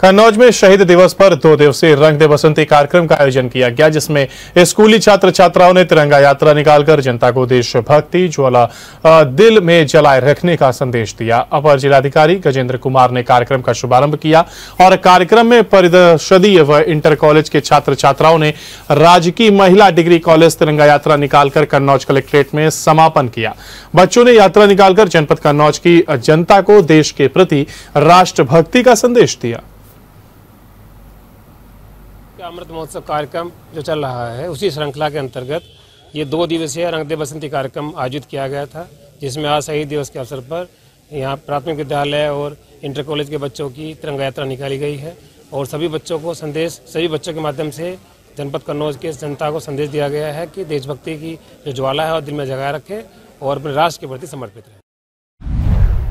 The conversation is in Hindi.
कन्नौज में शहीद दिवस पर दो दिवसीय रंग दे बसंती कार्यक्रम का आयोजन किया गया, जिसमें स्कूली छात्र छात्राओं ने तिरंगा यात्रा निकालकर जनता को देशभक्ति, ज्वाला दिल में जलाए रखने का संदेश दिया। अपर जिलाधिकारी गजेंद्र कुमार ने कार्यक्रम का शुभारंभ किया और कार्यक्रम में परिषदीय व इंटर कॉलेज के छात्र छात्राओं ने राजकीय महिला डिग्री कॉलेज तिरंगा यात्रा निकालकर कन्नौज कलेक्ट्रेट में समापन किया। बच्चों ने यात्रा निकालकर जनपद कन्नौज की जनता को देश के प्रति राष्ट्रभक्ति का संदेश दिया। अमृत महोत्सव कार्यक्रम जो चल रहा है, उसी श्रृंखला के अंतर्गत ये दो दिवसीय रंगदे बसंती कार्यक्रम आयोजित किया गया था, जिसमें आज शहीद दिवस के अवसर पर यहाँ प्राथमिक विद्यालय और इंटर कॉलेज के बच्चों की तिरंगा यात्रा निकाली गई है और सभी बच्चों को संदेश, सभी बच्चों के माध्यम से जनपद कन्नौज के जनता को संदेश दिया गया है कि देशभक्ति की जो ज्वाला है और दिल में जगाए रखें और अपने राष्ट्र के प्रति समर्पित रहें।